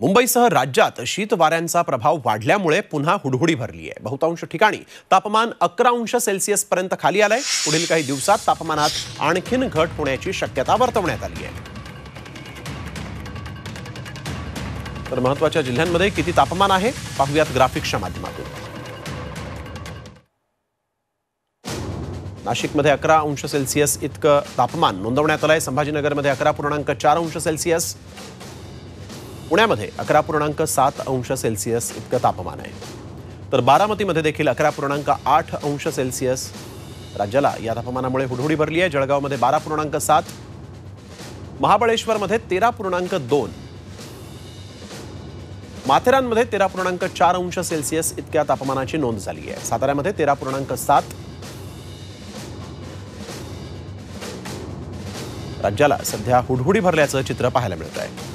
मुंबईसह राज्यात शीत वाऱ्यांचा प्रभाव वाढल्यामुळे पुन्हा हुडहुडी भरली आहे बहुतांश ठिकाणी तापमान अकरा अंश सेल्सिअस पर्यंत खाली आलंय. पुढील काही दिवसात तापमानात आणखीन घट होण्याची शक्यता वर्तवण्यात आली आहे. तर महत्त्वाच्या जिल्ह्यांमध्ये किती तापमान आहे? पाहूयात ग्राफिक्सच्या माध्यमातून. नाशिकमध्ये अकरा अंश सेल्सिअस इतकं तापमान नोंदवण्यात आलंय. संभाजीनगरमध्ये अकरा पूर्णांक चार अंश सेल्सिअस. पुण्यामध्ये अकरा पूर्णांक सात अंश सेल्सिअस इतकं तापमान आहे. तर बारामतीमध्ये देखील अकरा पूर्णांक आठ अंश सेल्सिअस राज्याला या तापमानामुळे हुडहुडी भरली आहे. जळगावमध्ये बारा पूर्णांक सात महाबळेश्वरमध्ये तेरा पूर्णांक दोन माथेरानमध्ये तेरा पूर्णांक चार अंश सेल्सिअस इतक्या तापमानाची नोंद झाली आहे. साताऱ्यामध्ये तेरा पूर्णांक सात राज्याला सध्या हुडहुडी भरल्याचं चित्र पाहायला मिळत आहे